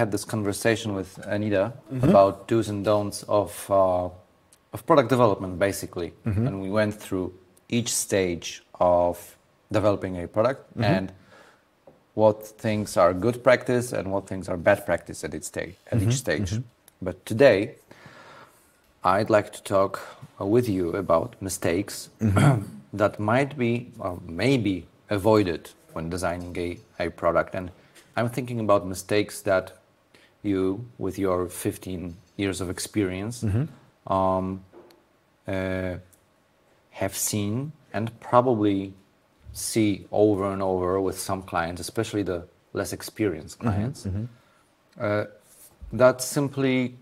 I had this conversation with Anita mm-hmm. about do's and don'ts of uh, of product development, basically, mm-hmm. and we went through each stage of developing a product mm-hmm. and what things are good practice and what things are bad practice at each stage. At each mm-hmm. stage. Mm-hmm. But today, I'd like to talk uh, with you about mistakes mm-hmm. that might be or maybe avoided when designing a, a product. And I'm thinking about mistakes that you, with your 15 years of experience, mm-hmm. um, uh, have seen and probably see over and over with some clients, especially the less experienced mm-hmm. clients, mm-hmm. uh, that simply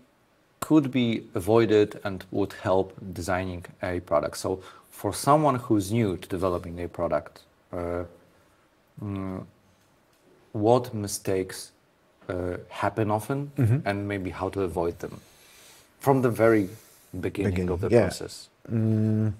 could be avoided and would help designing a product. So, for someone who's new to developing a product, uh, mm, what mistakes uh, happen often mm-hmm. and maybe how to avoid them from the very beginning, beginning. of the yeah. process? Mm.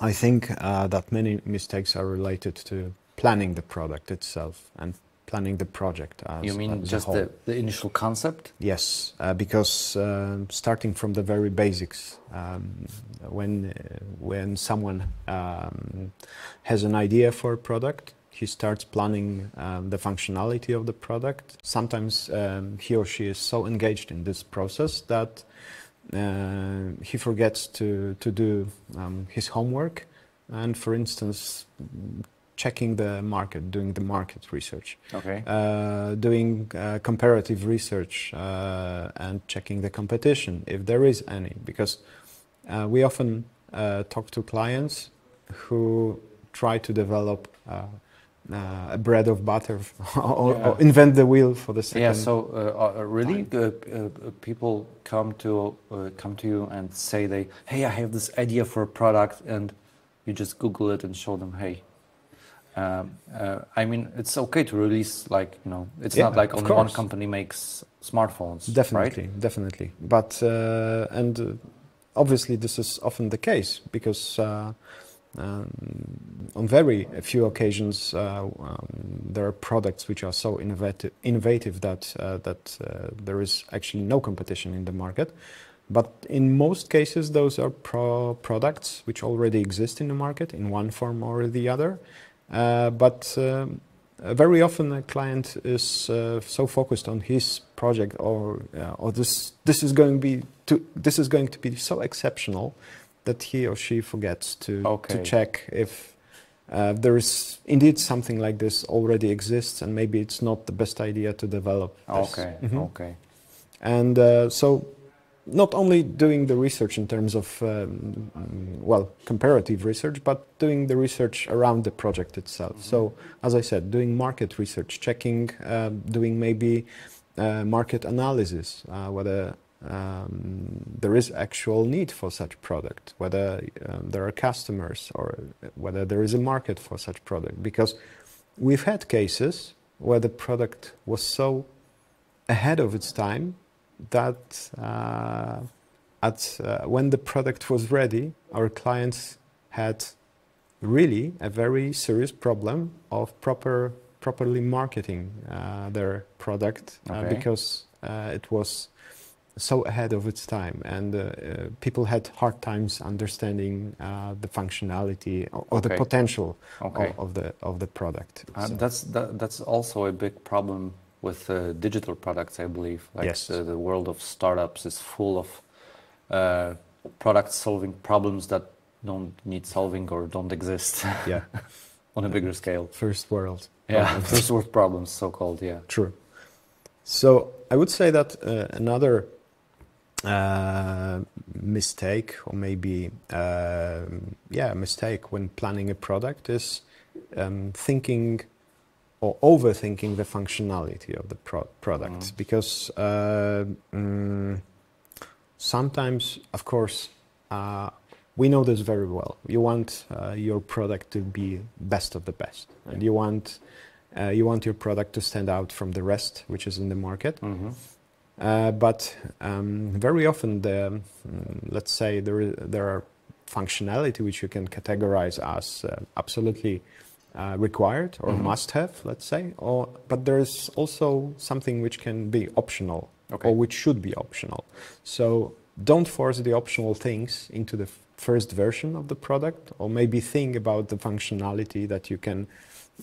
I think uh, that many mistakes are related to planning the product itself and planning the project. As, you mean just the, the, initial concept? Yes, uh, because uh, starting from the very basics, um, when uh, when someone um, has an idea for a product, he starts planning um, the functionality of the product. Sometimes um, he or she is so engaged in this process that uh, he forgets to, to do um, his homework and, for instance, checking the market, doing the market research, okay. Uh, doing uh, comparative research uh, and checking the competition if there is any, because uh, we often uh, talk to clients who try to develop uh, a bread of butter or, yeah. or, invent the wheel for the second. Yeah. So uh, uh really, uh, uh, people come to come to you and say they, hey, I have this idea for a product, and you just Google it and show them, hey. Um, I mean, it's okay to release like you know, it's yeah, not like only one company makes smartphones. Definitely, right? definitely. But and obviously, this is often the case because um, on very few occasions, uh, um, there are products which are so innovative, innovative that uh, that uh, there is actually no competition in the market. But in most cases, those are pro products which already exist in the market in one form or the other. Uh, but um, very often, a client is uh, so focused on his project, or uh, or this this is going to be this is going to be so exceptional that he or she forgets to, okay. to check if uh, there is indeed something like this already exists and maybe it's not the best idea to develop this. okay mm-hmm. okay and uh, so not only doing the research in terms of um, well comparative research but doing the research around the project itself mm-hmm. so as i said doing market research checking uh, doing maybe uh, market analysis uh, whether um, there is actual need for such product, whether um, there are customers or whether there is a market for such product. Because we've had cases where the product was so ahead of its time that uh, at, uh, when the product was ready, our clients had really a very serious problem of proper properly marketing uh, their product uh, okay. because uh, it was so ahead of its time, and uh, uh, people had hard times understanding uh, the functionality or, or okay. the potential okay. of, of, the of the product. Uh, so. That's that, that's also a big problem with uh, digital products, I believe. Like yes. the, the, world of startups is full of uh, products solving problems that don't need solving or don't exist. Yeah. on a bigger scale. First world. Yeah, first world problems, so called. Yeah. True. So I would say that another uh, mistake or maybe uh, yeah mistake when planning a product is um, thinking or overthinking the functionality of the pro product. Mm. because uh, mm, sometimes of course uh, we know this very well. You want uh, your product to be best of the best. And you want uh, you want your product to stand out from the rest which is in the market. Mm -hmm. Uh, but um, very often, the, mm, let's say there, is, there are functionality which you can categorize as uh, absolutely uh, required or Mhm. must have, let's say, or but there is also something which can be optional Okay. or which should be optional. So don't force the optional things into the f- first version of the product, or maybe think about the functionality that you can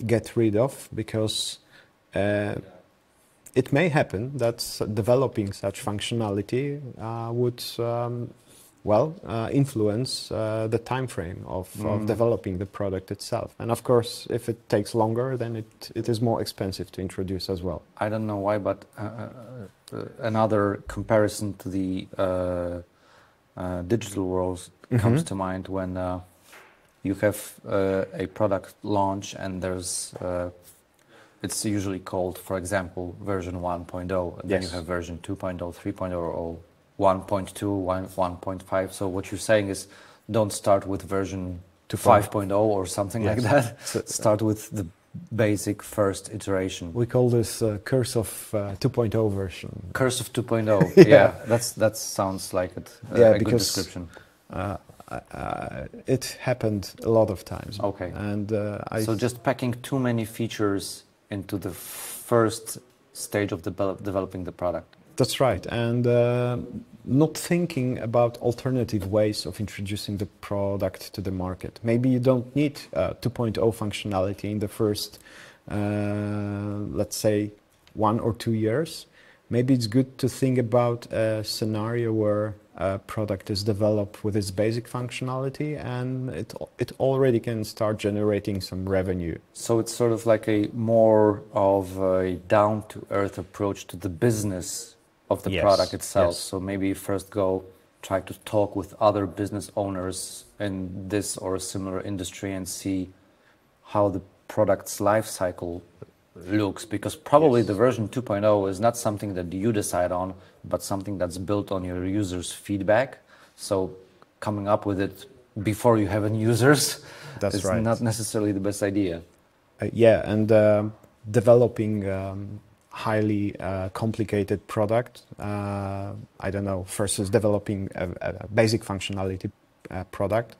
get rid of because. Uh, it may happen that developing such functionality uh, would um, well uh, influence uh, the time frame of, of Mm. developing the product itself and of course if it takes longer then it, it is more expensive to introduce as well I don't know why, but uh, uh, uh, another comparison to the uh, uh, digital world comes Mhm. to mind when uh, you have uh, a product launch and there's uh, it's usually called, for example, version 1.0, and then you have version 2.0, 3.0, or 1.2, 1, 1.5. So what you're saying is, don't start with version 5.0 or something like that. So- Start with the basic first iteration. we call this uh, curse of uh, 2.0 version Curse of 2.0. Yeah. yeah. that's that sounds like it. Uh, Yeah, a good description. uh, uh, it happened a lot of times Okay. and uh, I So just packing too many features into the first stage of develop, developing the product. That's right, and uh, not thinking about alternative ways of introducing the product to the market. Maybe you don't need uh, 2.0 functionality in the first, uh, let's say, one or two years. Maybe it's good to think about a scenario where a product is developed with its basic functionality and it, it already can start generating some revenue. So it's sort of like a more of a down to earth approach to the business of the Yes, product itself. yes. So maybe first go try to talk with other business owners in this or a similar industry and see how the product's life cycle looks because probably Yes. the version 2.0 is not something that you decide on but something that's built on your users feedback so coming up with it before you have any users That's is right. not necessarily the best idea Uh, yeah, and um developing um, highly uh, complicated product, uh, I don't know, versus developing a, a basic functionality uh, product,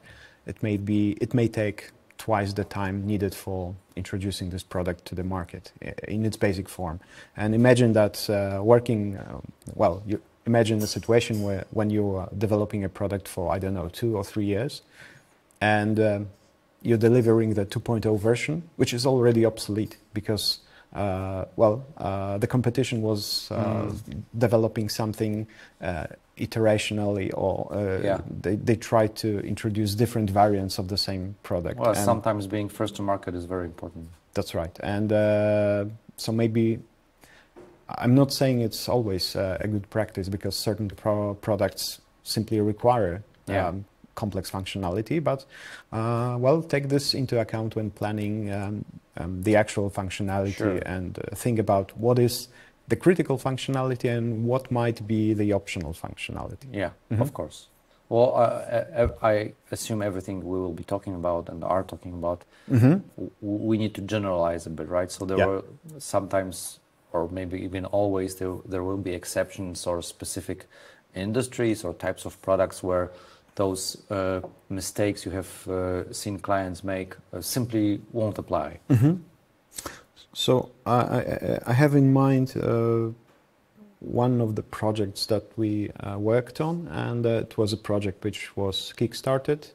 it may be it may take twice the time needed for introducing this product to the market in its basic form. And imagine that uh, working um, well. You imagine a situation where when you are developing a product for I don't know two or three years, and um, you're delivering the 2.0 version, which is already obsolete because, uh, well, uh, the competition was uh, developing something uh, iterationally, or uh, Yeah. they, they tried to introduce different variants of the same product. Well, And sometimes being first to market is very important. that's right. And uh, so maybe I'm not saying it's always uh, a good practice because certain pro- products simply require Yeah. um, complex functionality. But uh, well, take this into account when planning um, um, the actual functionality Sure. and uh, think about what is the critical functionality and what might be the optional functionality. Yeah, Mhm. of course. Well, uh, uh, I assume everything we will be talking about and are talking about, Mm-hmm. we need to generalize a bit, right? So there Yeah. were sometimes, or maybe even always, there, there will be exceptions or specific industries or types of products where those uh, mistakes you have uh, seen clients make uh, simply won't apply. Mm-hmm. So I, I, I have in mind uh, one of the projects that we uh, worked on, and uh, it was a project which was kickstarted,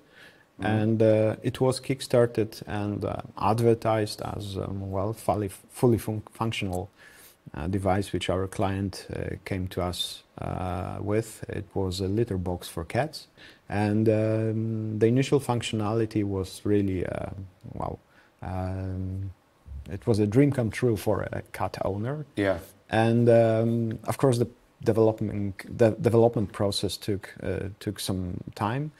Mhm. and uh, it was kickstarted and uh, advertised as um, well fully fully fun- functional uh, device which our client uh, came to us uh, with. It was a litter box for cats, and um, the initial functionality was really uh, wow. Um, it was a dream come true for a cat owner, Yeah, and um, of course the development the development process took uh, took some time,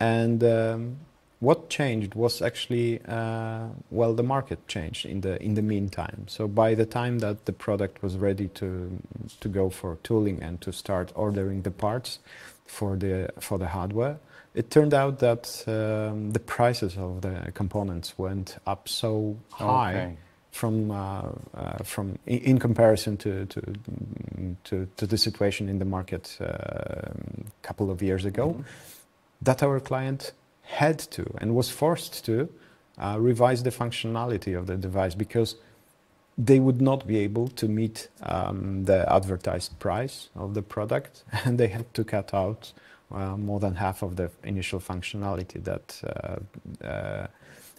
and um, what changed was actually uh, well the market changed in the in the meantime. So by the time that the product was ready to to go for tooling and to start ordering the parts for the for the hardware, it turned out that um, the prices of the components went up so high okay. from uh, uh, from in, comparison to to, to to the situation in the market a couple of years ago Mhm. that our client had to and was forced to uh, revise the functionality of the device because they would not be able to meet um, the advertised price of the product and they had to cut out uh, more than half of the initial functionality that uh, uh,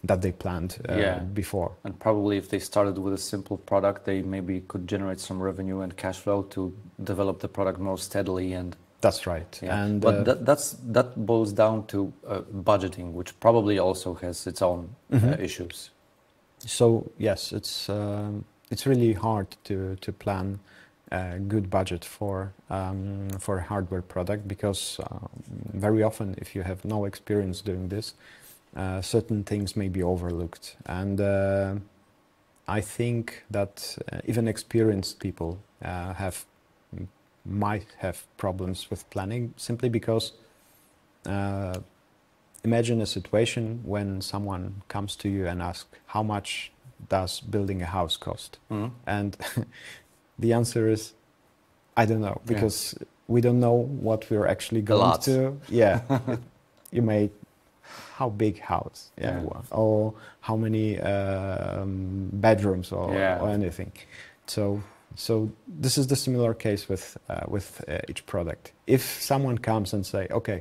that they planned uh, Yeah. before. And probably if they started with a simple product, they maybe could generate some revenue and cash flow to develop the product more steadily and That's right. yeah. And but uh, that, that's that boils down to uh, budgeting, which probably also has its own Mhm. uh, issues. So yes, it's um, it's really hard to to plan a good budget for um, for a hardware product because um, very often, if you have no experience doing this, uh, certain things may be overlooked. And uh, I think that uh, even experienced people uh, have might have problems with planning simply because. Uh, imagine a situation when someone comes to you and asks how much does building a house cost Mhm. and the answer is i don't know Yeah. because we don't know what we're actually going to yeah you may how big house yeah, Yeah. or how many um, bedrooms or, Yeah. or anything so so this is the similar case with uh, with uh, each product if someone comes and say okay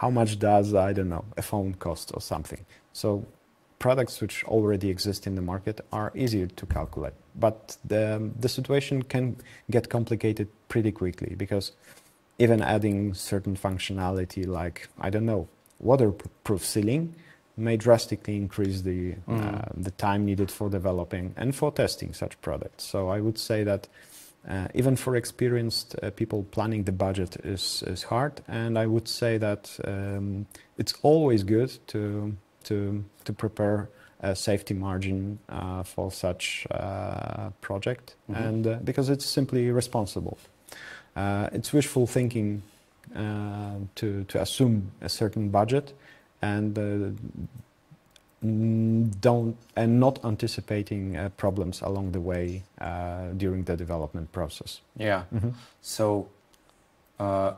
how much does i don't know a phone cost or something so products which already exist in the market are easier to calculate. But the, the situation can get complicated pretty quickly because even adding certain functionality like i don't know waterproof sealing may drastically increase the Mm. uh, the time needed for developing and for testing such products. So i would say that uh, even for experienced uh, people, planning the budget is, is hard, and I would say that um, it's always good to to to prepare a safety margin uh, for such uh, project, Mhm. and uh, because it's simply responsible. Uh, it's wishful thinking uh, to to assume a certain budget, and uh, mm, don't and not anticipating uh, problems along the way uh, during the development process. Yeah. So, uh,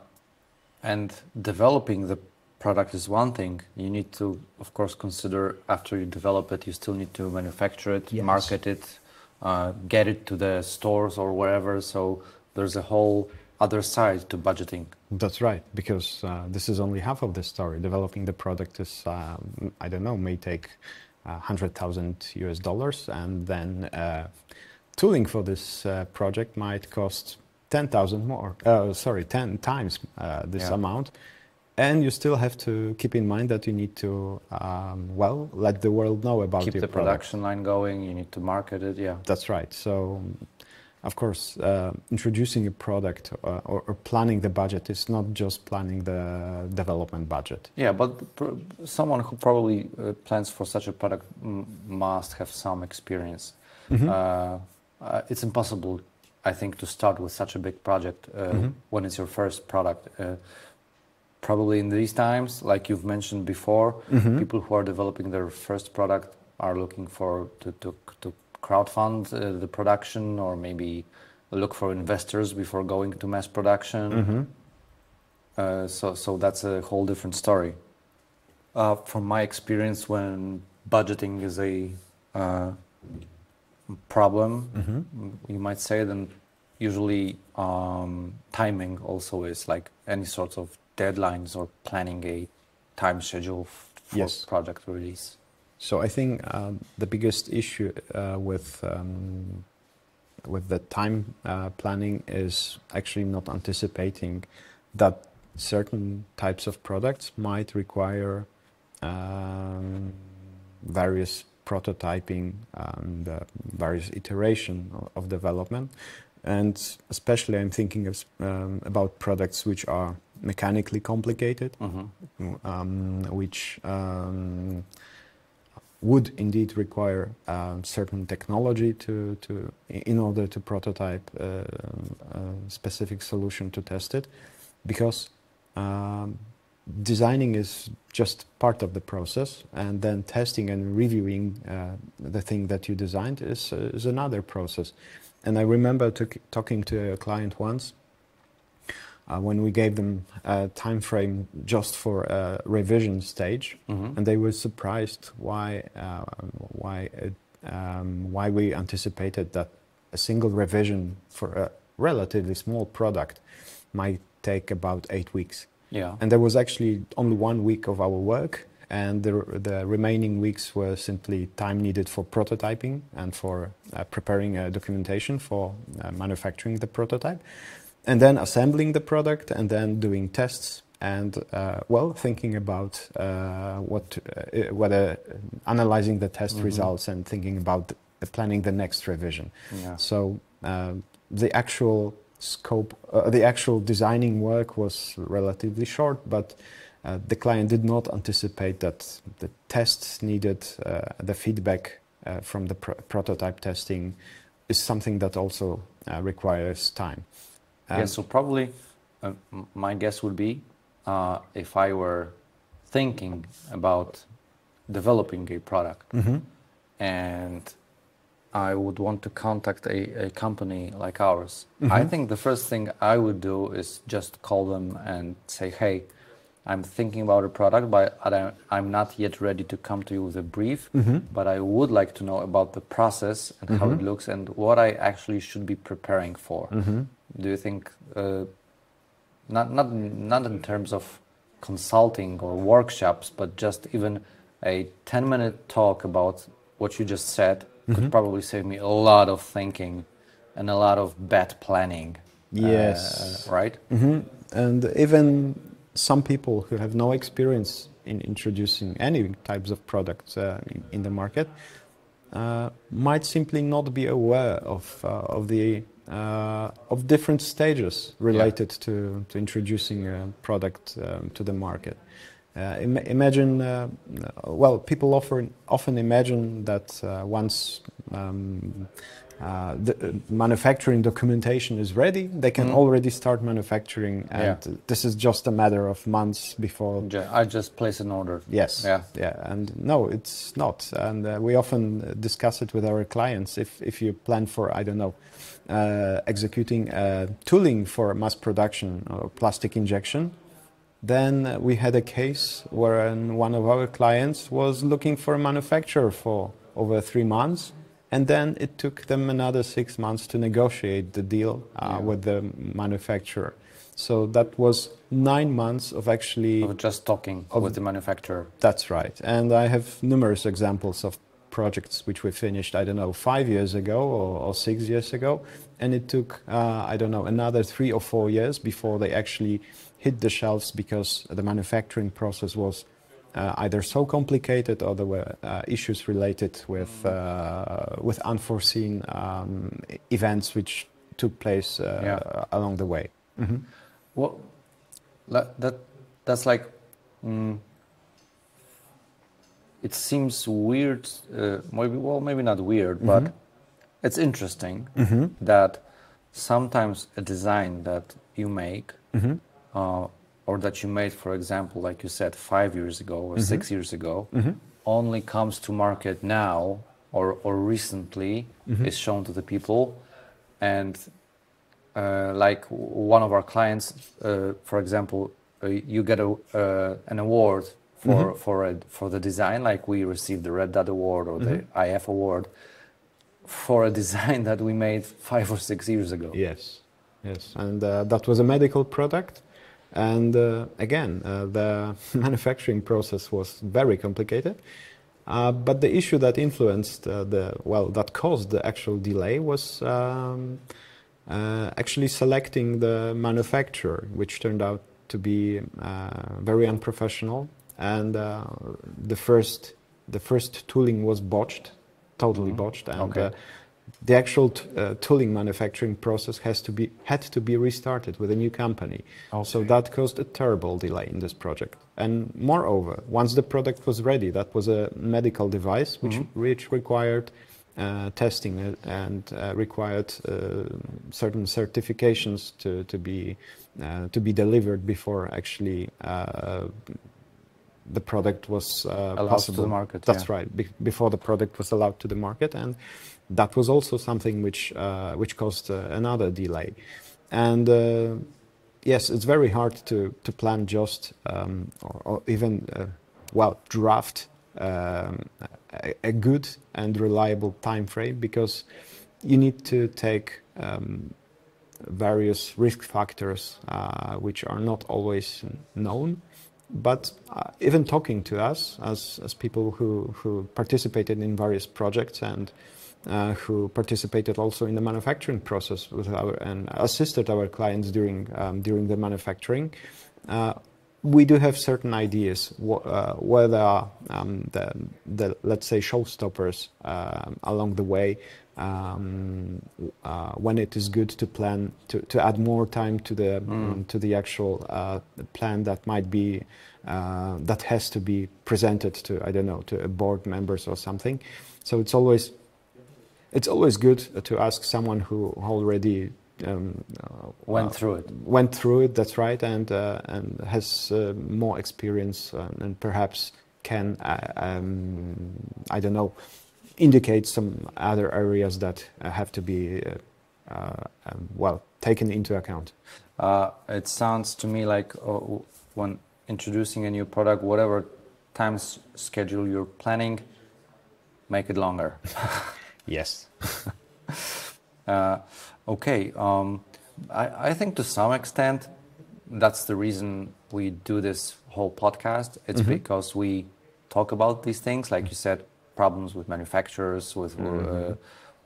and developing the product is one thing. You need to, of course, consider after you develop it, you still need to manufacture it, Yes. market it, uh, get it to the stores or wherever. So there's a whole other side to budgeting. That's right, because uh, this is only half of the story. Developing the product is, um, I don't know, may take uh, 100,000 US dollars, and then uh, tooling for this uh, project might cost 10,000 more, uh, sorry, 10 times uh, this Yeah. amount. And you still have to keep in mind that you need to, um, well, let the world know about Keep your the product. production line going. You need to market it. Yeah. That's right. So, of course, uh, introducing a product uh, or, or planning the budget is not just planning the development budget. Yeah, but pr- someone who probably uh, plans for such a product m- must have some experience. Mm-hmm. Uh, uh, it's impossible, I think, to start with such a big project uh, Mhm. when it's your first product. Probably in these times, like you've mentioned before, Mhm. people who are developing their first product are looking for to to, to crowdfund uh, the production or maybe look for investors before going to mass production. Mhm. Uh, so, so that's a whole different story. Uh, from my experience, when budgeting is a uh, problem, Mhm. you might say, then usually um, timing also is like any sorts of deadlines or planning a time schedule for Yes. project release. So I think um, the biggest issue uh, with um, with the time uh, planning is actually not anticipating that certain types of products might require um, various prototyping and uh, various iteration of, development. And especially, I'm thinking of, um, about products which are mechanically complicated, Mhm. um, which um, would indeed require um, certain technology to, to in order to prototype uh, a specific solution to test it, because um, designing is just part of the process, and then testing and reviewing uh, the thing that you designed is uh, is another process. And I remember talking to a client once uh, when we gave them a time frame just for a revision stage, Mhm. and they were surprised why uh, why it, um, why we anticipated that a single revision for a relatively small product might take about eight weeks. Yeah. And there was actually only one week of our work, and the, the remaining weeks were simply time needed for prototyping and for uh, preparing a documentation for uh, manufacturing the prototype, and then assembling the product, and then doing tests. And uh, well, thinking about uh, what, uh, whether analyzing the test Mhm. results and thinking about the, planning the next revision. Yeah. So um, the actual scope, uh, the actual designing work was relatively short, but uh, the client did not anticipate that the tests needed, uh, the feedback uh, from the pr- prototype testing is something that also uh, requires time. Yeah. So probably, uh, my guess would be, uh, if I were thinking about developing a product Mhm. and I would want to contact a, a company like ours, I Mhm. think the first thing I would do is just call them and say, hey, I'm thinking about a product, but I- I'm not yet ready to come to you with a brief, Mhm. but I would like to know about the process and how it Mhm. looks and what I actually should be preparing for. Mhm. Do you think, uh, not, not, not in terms of consulting or workshops, but just even a 10 minute talk about what you just said could Mhm. probably save me a lot of thinking and a lot of bad planning. Yes. Uh, right? hmm And even some people who have no experience in introducing any types of products uh, in, in the market uh, might simply not be aware of uh, of the uh, of different stages related to, to introducing a product um, to the market. Uh, Im- imagine, uh, well, people often often imagine that uh, once um, uh, the uh, manufacturing documentation is ready, they can Mhm. already start manufacturing, and Yeah. this is just a matter of months before. I just place an order. Yes. Yeah. Yeah. And no, it's not. And uh, we often discuss it with our clients. If if you plan for, I don't know, uh, executing uh, tooling for mass production or plastic injection, then we had a case where one of our clients was looking for a manufacturer for over three months. And then it took them another six months to negotiate the deal uh, Yeah. with the manufacturer. So that was nine months of actually Of just talking Of- with the manufacturer. that's right. And I have numerous examples of projects which we finished, I don't know, five years ago or, or six years ago. And it took, uh, I don't know, another three or four years before they actually hit the shelves because the manufacturing process was either so complicated or there were uh, issues related with, uh, with unforeseen um, events which took place uh, Yeah. along the way. Mhm. Well, that, that that's like, mm, it seems weird. Uh, maybe well, maybe not weird, Mhm. but it's interesting Mhm. that sometimes a design that you make Mhm. uh, or that you made, for example, like you said, five years ago or six years ago, Mhm. only comes to market now or, or recently Mhm. is shown to the people. And uh, like one of our clients, uh, for example, uh, you get a, uh, an award for, Mhm. for, a, for the design, like we received the Red Dot Award or the IF Award for a design that we made five or six years ago. Yes, yes, and uh, that was a medical product, and uh, again, uh, the manufacturing process was very complicated. Uh, but the issue that influenced uh, the well, that caused the actual delay was um, uh, actually selecting the manufacturer, which turned out to be uh, very unprofessional, and uh, the first the first tooling was botched, totally Mhm. botched, and Okay. The actual t- uh, tooling manufacturing process has to be had to be restarted with a new company. So that caused a terrible delay in this project. And moreover, once the product was ready, that was a medical device which Mhm. which required uh, testing uh, and uh, required uh, certain certifications to to be uh, to be delivered before actually. Uh, the product was uh, Allowed to the market, That's yeah. right. Be- before the product was allowed to the market, and that was also something which uh, which caused uh, another delay. And uh, yes, it's very hard to, to plan just um, or, or, even well draft um, a, a, good and reliable time frame because you need to take um, various risk factors uh, which are not always known. But uh, even talking to us as, as people who, who participated in various projects and uh, who participated also in the manufacturing process with our and assisted our clients during um, during the manufacturing. Uh, we do have certain ideas wh- uh, whether um, the, the let's say showstoppers uh, along the way um, uh, when it is good to plan to, to add more time to the mm. to the actual uh, plan that might be that has to be presented to I don't know to board members or something. So it's always it's always good to ask someone who already um, uh, went uh, through it. Went through it. That's right, and uh, and has uh, more experience uh, and perhaps can uh, um, I don't know indicate some other areas that have to be um, well taken into account. it sounds to me like when introducing a new product, whatever time schedule you're planning, make it longer. Yes. uh, okay. Um, I, I, think to some extent, that's the reason we do this whole podcast. It's mm-hmm. because we talk about these things, like you said, problems with manufacturers, with mm-hmm.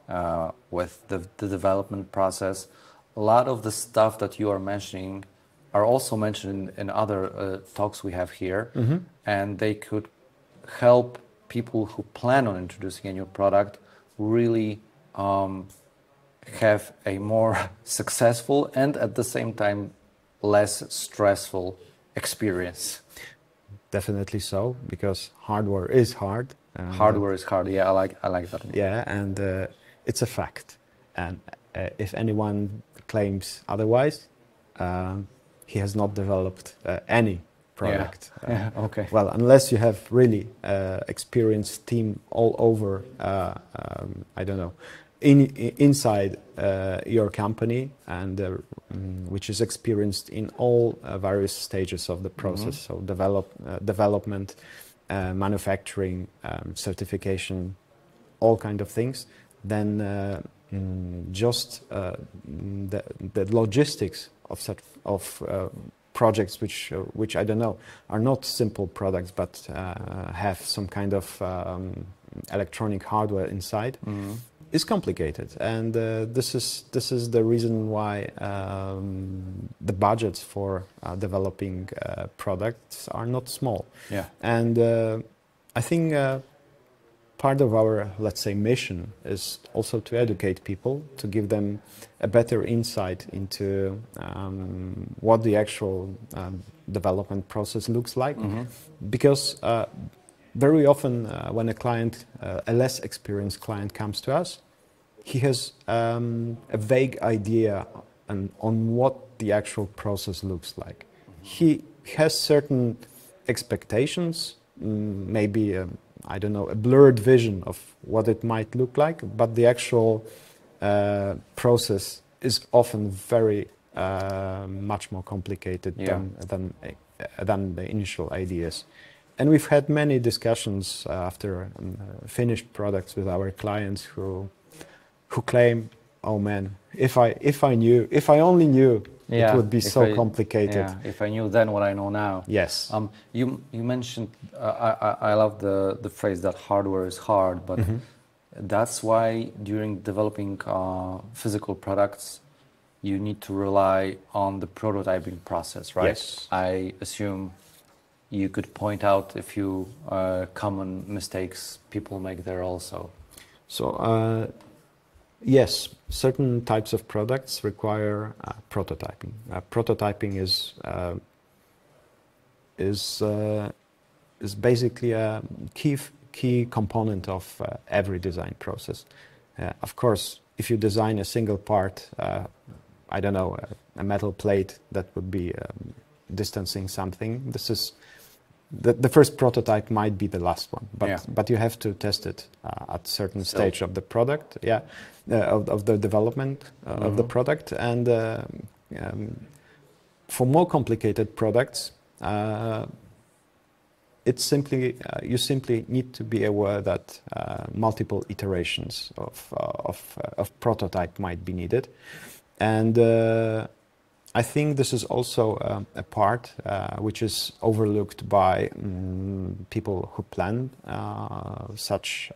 uh, uh, with the, the development process. A lot of the stuff that you are mentioning are also mentioned in, in other uh, talks we have here, mm-hmm. and they could help people who plan on introducing a new product really um, have a more successful and at the same time less stressful experience. Definitely so, because hardware is hard. hardware is hard. Yeah, I like I like that. Yeah, and uh, it's a fact. And uh, if anyone claims otherwise, um, he has not developed uh, any product. Yeah. Uh, yeah. Okay. Well, unless you have really uh, experienced team all over, uh, um, I don't know, in, inside uh, your company and uh, mm, which is experienced in all uh, various stages of the process. Mm-hmm. So develop, development, manufacturing, um, certification, all kind of things. Then mm, just the, the logistics of such of projects which, uh, which I don't know, are not simple products but uh, have some kind of um, electronic hardware inside. Mm-hmm. Is complicated, and uh, this is this is the reason why um, the budgets for uh, developing uh, products are not small. Yeah, and uh, I think part of our, let's say, mission is also to educate people, to give them a better insight into um, what the actual um, development process looks like. Mm-hmm. Because uh, very often, uh, when a client, uh, a less experienced client, comes to us, he has um, a vague idea on, on what the actual process looks like. He has certain expectations, mm, maybe. I don't know, a blurred vision of what it might look like, but the actual uh, process is often very uh, much more complicated yeah. than, than, uh, than the initial ideas. And we've had many discussions uh, after um, finished products with our clients who, who claim, oh man, if I, if I knew, if I only knew yeah, it would be so I, complicated. Yeah, if I knew then what I know now. Yes. Um, you you mentioned uh, I I love the the phrase that hardware is hard, but mm-hmm. that's why during developing uh, physical products, you need to rely on the prototyping process, right? Yes. I assume you could point out a few uh, common mistakes people make there also. So uh, Yes, certain types of products require uh, prototyping. Uh, prototyping is uh, is uh, is basically a key key component of uh, every design process. Uh, of course, if you design a single part, I don't know, a, a, metal plate that would be um, distancing something. This is the, the first prototype might be the last one, but yeah. but you have to test it uh, at a certain Still. stage of the product, yeah, uh, of, of the development uh, mm-hmm. of the mm-hmm. product, and uh, um, for more complicated products, uh, it's simply uh, you simply need to be aware that uh, multiple iterations of uh, of, uh, of prototype might be needed, and uh, I think this is also um, a part uh, which is overlooked by um, people who plan such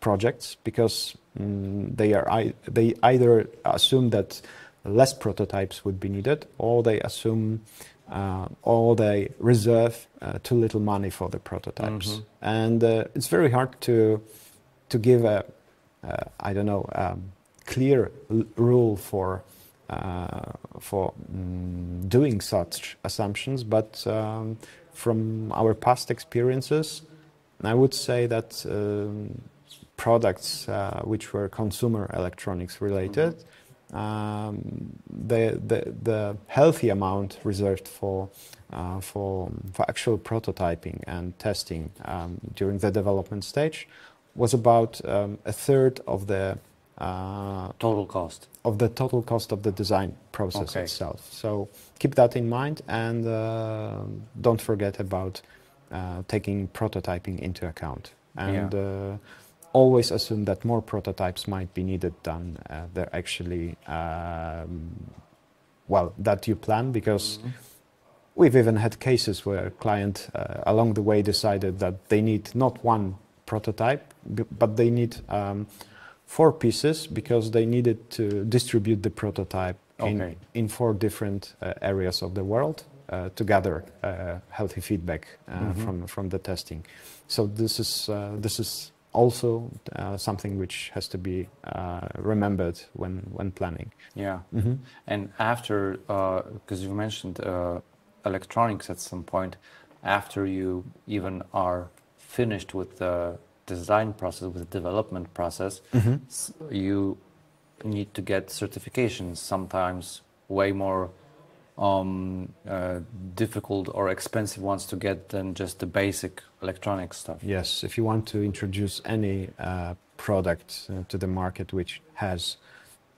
projects because um, they are I- they either assume that less prototypes would be needed or they assume uh, or they reserve uh, too little money for the prototypes. Mm-hmm. And uh, it's very hard to to give a I don't know um, clear rule for uh, for mm, doing such assumptions. But um, from our past experiences, I would say that um, products uh, which were consumer electronics related. Mm-hmm um, the, the, the healthy amount reserved for, uh, for, for actual prototyping and testing um, during the development stage was about um, a third of the uh, total cost of the total cost of the design process okay. itself. So keep that in mind and uh, don't forget about uh, taking prototyping into account. And yeah uh, always assume that more prototypes might be needed than uh, they're actually um, well that you plan because mm-hmm. we've even had cases where a client uh, along the way decided that they need not one prototype but they need um, four pieces because they needed to distribute the prototype okay. in, in four different uh, areas of the world uh, to gather uh, healthy feedback uh, mm-hmm. from from the testing so this is uh, this is also uh, something which has to be uh, remembered when when planning. Yeah, mm-hmm. and after because you mentioned uh, electronics at some point, after you even are finished with the design process, with the development process, mm-hmm. you need to get certifications. Sometimes way more um, uh, difficult or expensive ones to get than just the basic electronic stuff. Yes, if you want to introduce any uh, product uh, to the market which has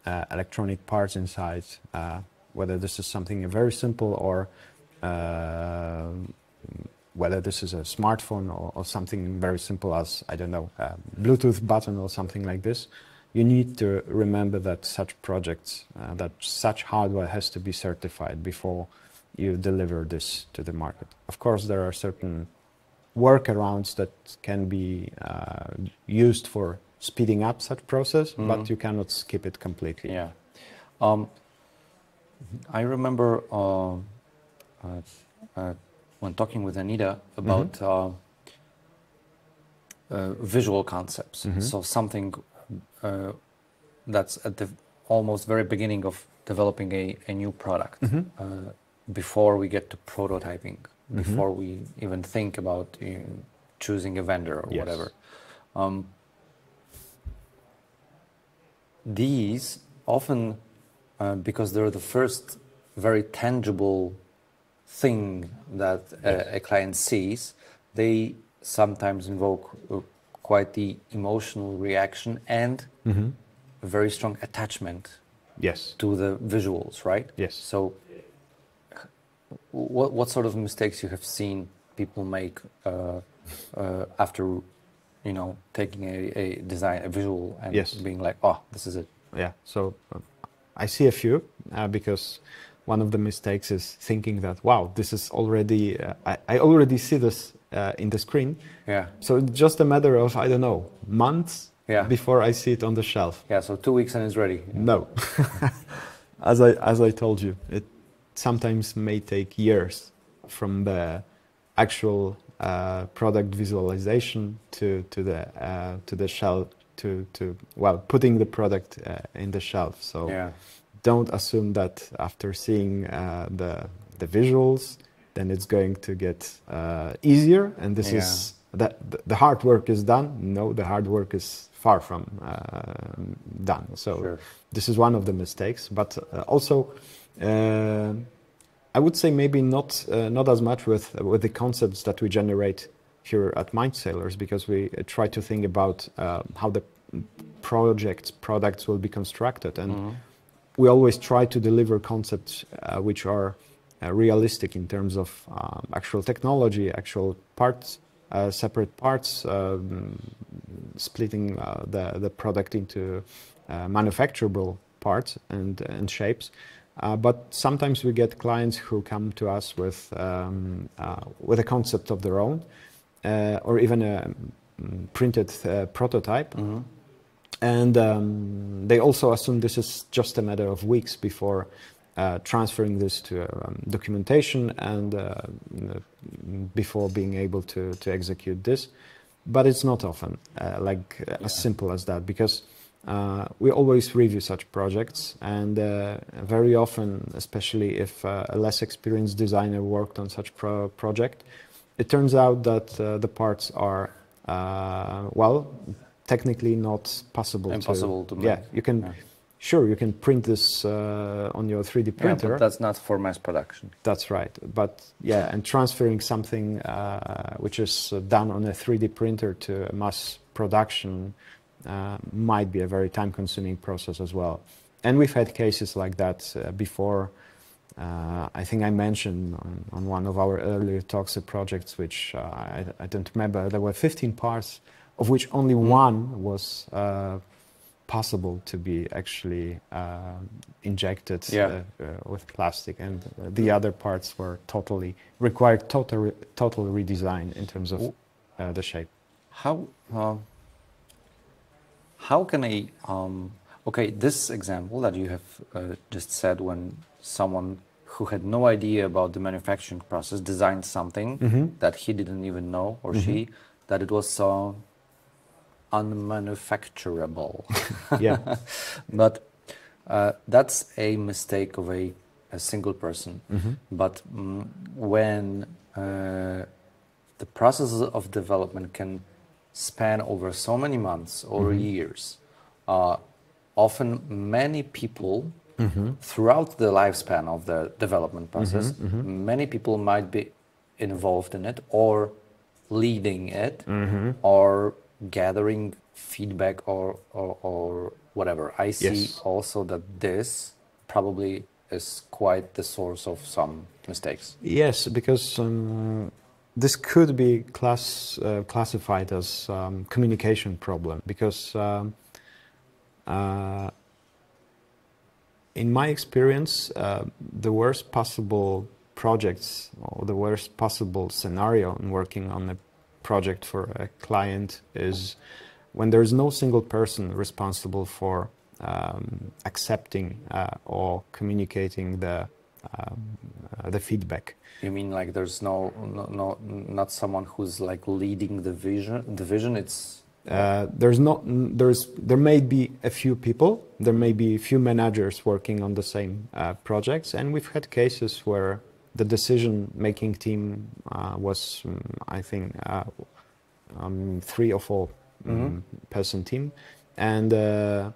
uh, electronic parts inside, uh, whether this is something very simple or uh, whether this is a smartphone or, or, something very simple as, I don't know, a Bluetooth button or something like this, you need to remember that such projects, uh, that such hardware has to be certified before you deliver this to the market. Of course, there are certain workarounds that can be uh, used for speeding up such process, mm-hmm. but you cannot skip it completely. Yeah. Um, I remember uh, uh, uh when talking with Anita about mm-hmm. Uh, visual concepts. Mm-hmm. So something uh, that's at the almost very beginning of developing a, a new product mm-hmm. uh, before we get to prototyping, mm-hmm. before we even think about you know, choosing a vendor or yes. whatever. Um, these often, uh, because they're the first very tangible thing that a, a client sees, they sometimes invoke uh, quite the emotional reaction and mm-hmm. a very strong attachment yes. to the visuals right? Yes. So what what sort of mistakes you have seen people make uh, uh, after you know taking a, a design a visual and yes. being like oh this is it. Yeah. So uh, i see a few uh, because one of the mistakes is thinking that wow this is already uh, I, I already see this uh, in the screen. Yeah. So it's just a matter of I don't know months yeah. before I see it on the shelf. Yeah. So two weeks and it's ready. No. as I as I told you, it sometimes may take years from the actual uh, product visualization to to the uh, to the shelf to to well putting the product uh, in the shelf. So yeah. Don't assume that after seeing uh, the the visuals then it's going to get uh, easier. And this yeah. is that the hard work is done. No, the hard work is far from uh, done. So sure. this is one of the mistakes. But uh, also, uh, I would say maybe not uh, not as much with with the concepts that we generate here at Mindsailors because we try to think about how the projects products will be constructed and. Mm-hmm we always try to deliver concepts uh, which are uh, realistic in terms of um, actual technology, actual parts, uh, separate parts, um, splitting uh, the, the product into uh, manufacturable parts and, and shapes. Uh, but sometimes we get clients who come to us with, um, with a concept of their own or even a mm, printed prototype. Mm-hmm and um, they also assume this is just a matter of weeks before uh, transferring this to um, documentation and uh, before being able to, to execute this. But it's not often uh, like yeah. as simple as that because uh, we always review such projects and uh, very often, especially if uh, a less experienced designer worked on such pro project, it turns out that the parts are well technically not possible. Impossible to, to make. Yeah, you can. Yeah. Sure, you can print this uh, on your 3D printer. Yeah, but that's not for mass production. That's right. But yeah, and transferring something uh, which is uh, done on a 3D printer to mass production uh, might be a very time-consuming process as well. And we've had cases like that uh, before. Uh, I think I mentioned on, on, one of our earlier talks projects, which I, I, don't remember. There were 15 parts of which only mm. one was uh, possible to be actually uh, injected yeah. uh, uh with plastic, and the other parts were totally required total re total redesign in terms of uh, the shape. How um, how can I um, okay this example that you have uh, just said when someone who had no idea about the manufacturing process designed something mm -hmm. that he didn't even know or mm -hmm. she that it was so unmanufacturable. yeah. but uh, that's a mistake of a, a single person. Mm-hmm. But mm, when uh, the process of development can span over so many months or mm-hmm. years, uh, often many people mm-hmm. throughout the lifespan of the development process, mm-hmm. Mm-hmm. many people might be involved in it or leading it mm-hmm. or gathering feedback or, or, or whatever. I see yes. also that this probably is quite the source of some mistakes. Yes, because um, this could be class, uh, classified as um, communication problem because um, uh, in my experience, uh, the worst possible projects or the worst possible scenario in working on a project for a client is when there is no single person responsible for um, accepting uh, or communicating the um, uh, the feedback. You mean like there's no, no, no not someone who's like leading the vision? The vision, it's uh, there's not there's there may be a few people, there may be a few managers working on the same uh, projects, and we've had cases where the decision-making team uh, was, um, I think, uh, um, three or four um, mm-hmm. person team, and uh,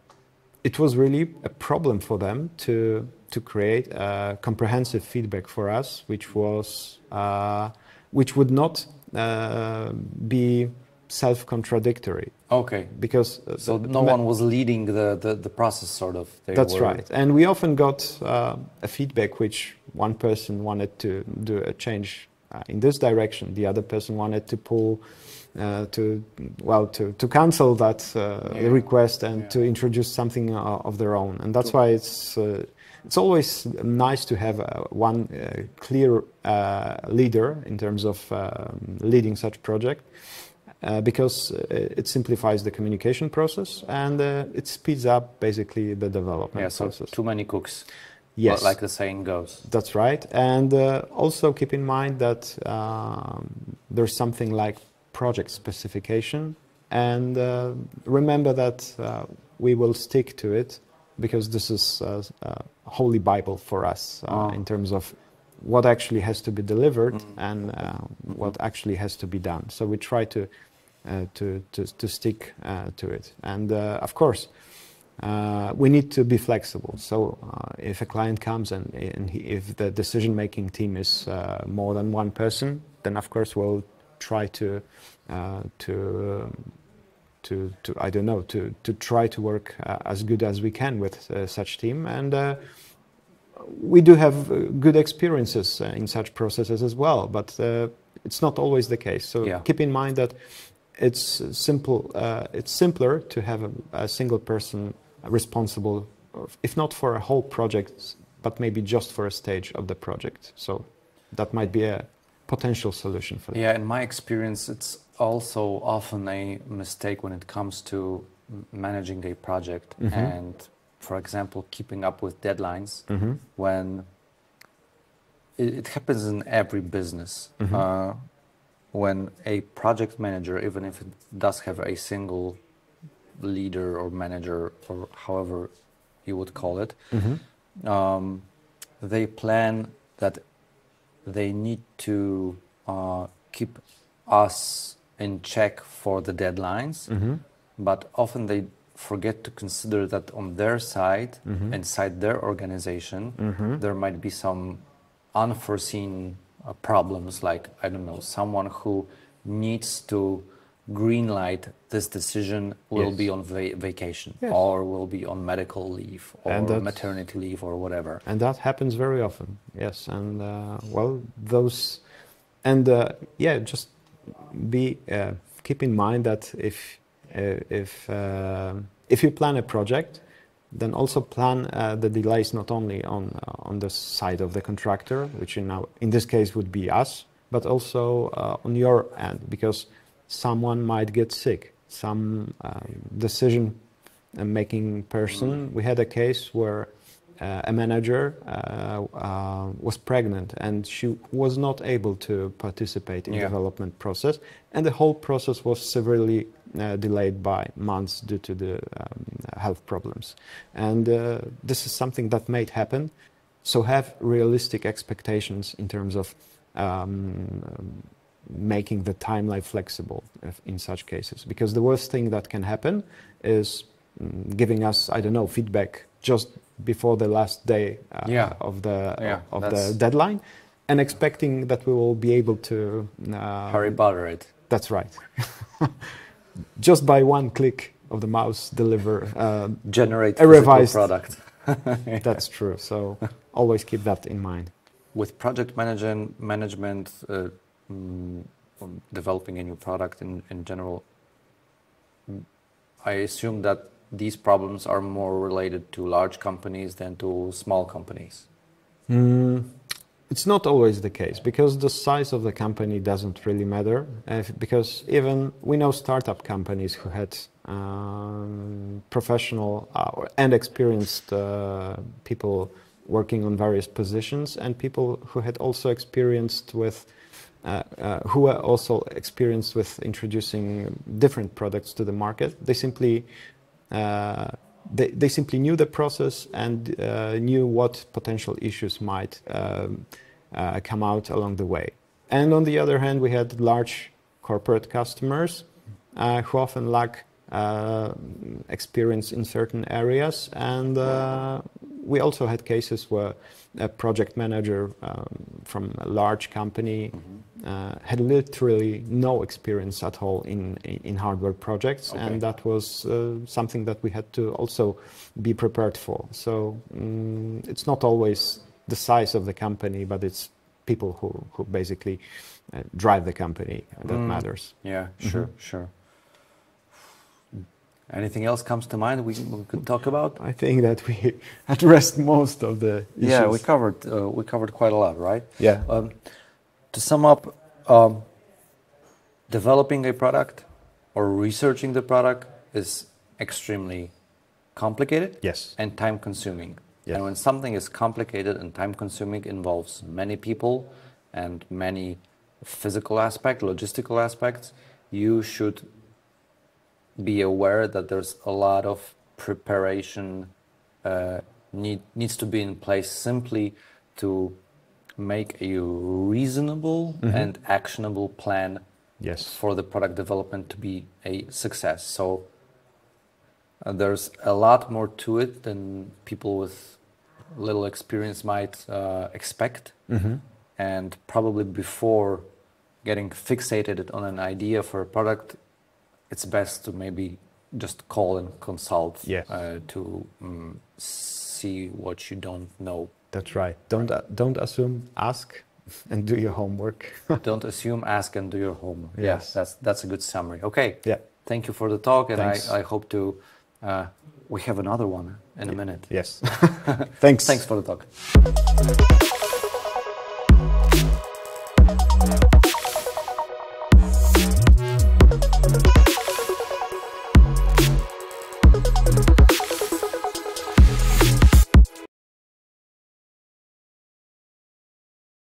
it was really a problem for them to to create a comprehensive feedback for us, which was uh, which would not uh, be self-contradictory. Okay. Because uh, so the, no one was leading the, the, the process, sort of. They that's were... right. And we often got uh, a feedback which one person wanted to do a change uh, in this direction, the other person wanted to pull. Uh, to well to, to cancel that uh, yeah. request and yeah. to introduce something uh, of their own and that's why it's it's always nice to have one clear leader in terms of um, leading such project uh, because uh, it simplifies the communication process and uh, it speeds up basically the development yeah, so process. Too many cooks. Yes. Like the saying goes. That's right. And uh, also keep in mind that um, there's something like project specification. And uh, remember that uh, we will stick to it because this is a, holy Bible for us oh. in terms of what actually has to be delivered mm. and what actually has to be done. So we try to uh, to, to, to stick uh, to it. And uh, of course, we need to be flexible. So if a client comes and, and he, if the decision-making team is more than one person, then of course we'll try to to to, to I don't know to to try to work uh, as good as we can with uh, such team and. Uh, we do have uh, good experiences uh, in such processes as well, but it's not always the case. So yeah. keep in mind that it's simple. it's simpler to have a, a single person responsible, if not for a whole project, but maybe just for a stage of the project. So that might be a potential solution for that. Yeah, in my experience, it's also often a mistake when it comes to managing a project mm-hmm. and, for example, keeping up with deadlines mm-hmm. when it, it, happens in every business. Mm-hmm. Uh, when a project manager, even if it does have a single leader or manager or however you would call it, mm-hmm. um, they plan that they need to uh, keep us in check for the deadlines, mm-hmm. but often they forget to consider that on their side, mm-hmm. inside their organization, mm-hmm. there might be some unforeseen uh, problems, like, I don't know, someone who needs to green light this decision will yes. be on va- vacation yes. or will be on medical leave or maternity leave or whatever and that happens very often yes and uh, well those and uh, yeah just be uh, keep in mind that if uh, if uh, if you plan a project, then also plan uh, the delays not only on on the side of the contractor, which in now in this case would be us, but also on your end because someone might get sick, some um, decision making person. We had a case where uh, a manager uh, uh, was pregnant and she was not able to participate in yeah. development process and the whole process was severely uh, delayed by months due to the um, health problems. And uh, this is something that might happen. So have realistic expectations in terms of um, making the timeline flexible in such cases. Because the worst thing that can happen is mm, giving us i don't know feedback just before the last day uh, yeah. of the yeah, of the deadline, and expecting that we will be able to uh, hurry butter it. That's right. Just by one click of the mouse, deliver uh, generate a revised product. yeah. That's true. So always keep that in mind. With project management, management, uh, mm, developing a new product in, in general, I assume that these problems are more related to large companies than to small companies? Mm, it's not always the case because the size of the company doesn't really matter. If, because even we know startup companies who had um, professional uh, and experienced uh, people working on various positions and people who had also experienced with uh, uh, who were also experienced with introducing different products to the market. They simply they, they simply knew the process and uh, knew what potential issues might um, uh, come out along the way. And on the other hand, we had large corporate customers who often lack uh, experience in certain areas. And uh, we also had cases where a project manager um, from a large company mm-hmm. uh, had literally no experience at all in, in hardware projects. Okay. And that was uh, something that we had to also be prepared for. So um, it's not always the size of the company, but it's people who, who basically uh, drive the company that mm. matters. Yeah, sure, mm-hmm. sure. Anything else comes to mind we, we could talk about? I think that we addressed most of the issues. Yeah, we covered uh, we covered quite a lot, right? Yeah. Um, to sum up, um, developing a product or researching the product is extremely complicated. Yes. And time consuming. Yes. And when something is complicated and time consuming, involves many people and many physical aspects, logistical aspects, you should be aware that there's a lot of preparation uh, need, needs to be in place simply to make a reasonable mm-hmm. and actionable plan yes. for the product development to be a success. So uh, there's a lot more to it than people with little experience might uh, expect. Mm-hmm. And probably before getting fixated on an idea for a product, it's best to maybe just call and consult Yes. uh, to um, see what you don't know. That's right. Don't uh, don't assume. Ask and do your homework. don't assume, ask, and do your homework. Yes. Yes, that's that's a good summary. Okay. yeah. Thank you for the talk, and Thanks. I, I hope to. Uh, we have another one in a minute. Yes. Thanks. Thanks for the talk.